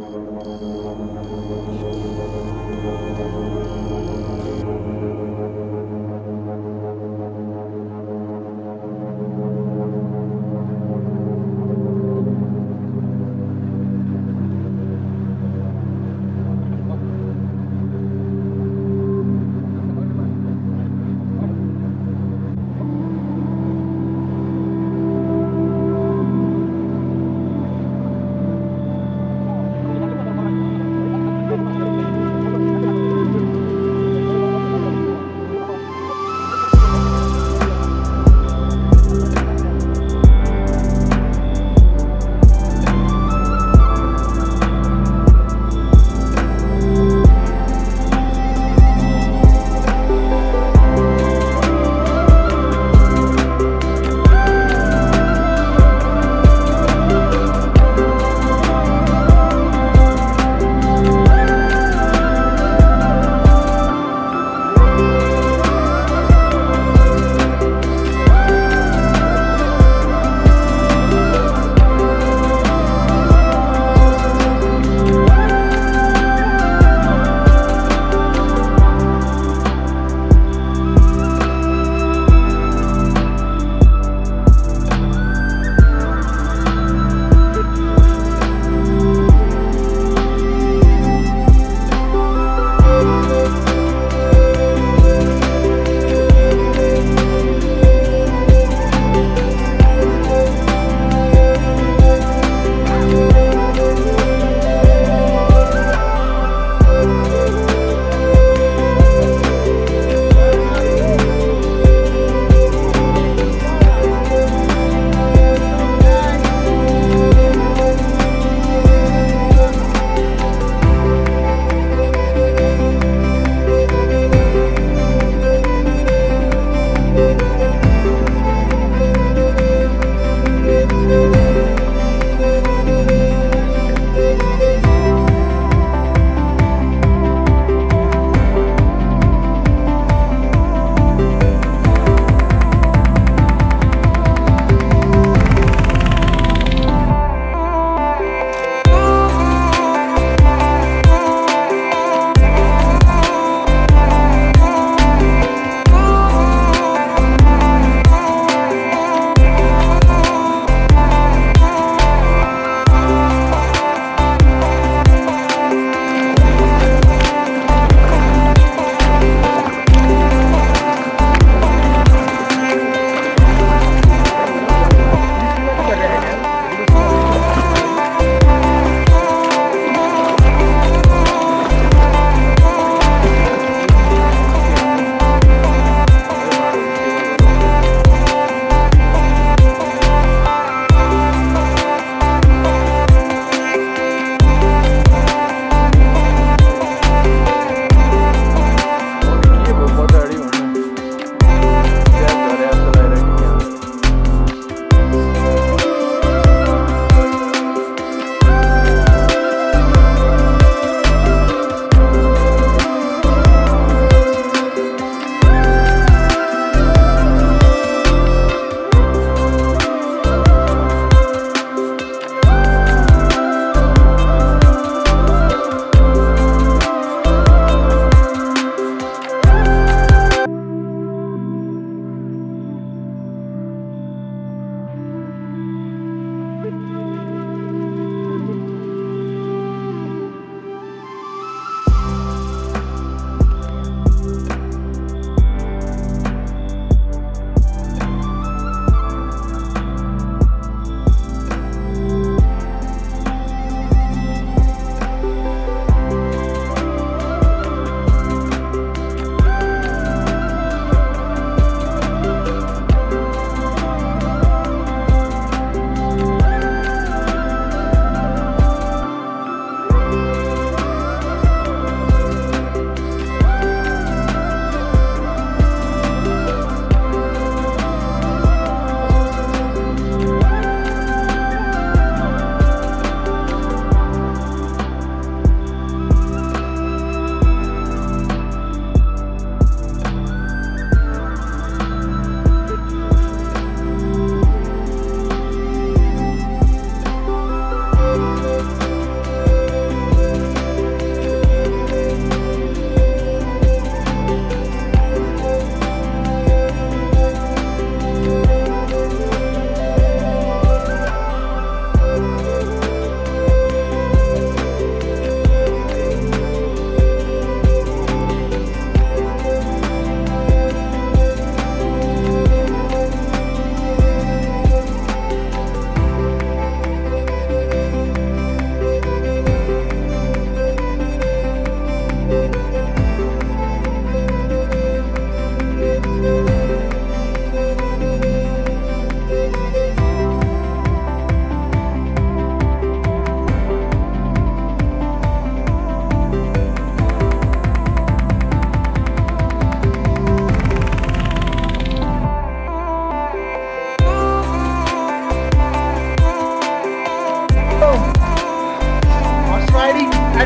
Música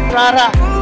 Rara.